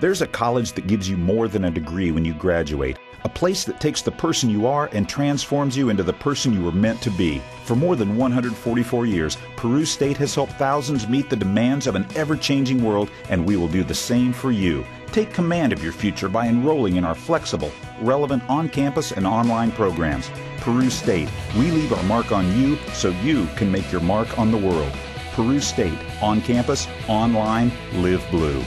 There's a college that gives you more than a degree when you graduate. A place that takes the person you are and transforms you into the person you were meant to be. For more than 144 years, Peru State has helped thousands meet the demands of an ever changing world, and we will do the same for you. Take command of your future by enrolling in our flexible, relevant on campus and online programs. Peru State, we leave our mark on you so you can make your mark on the world. Peru State, on campus, online, live blue.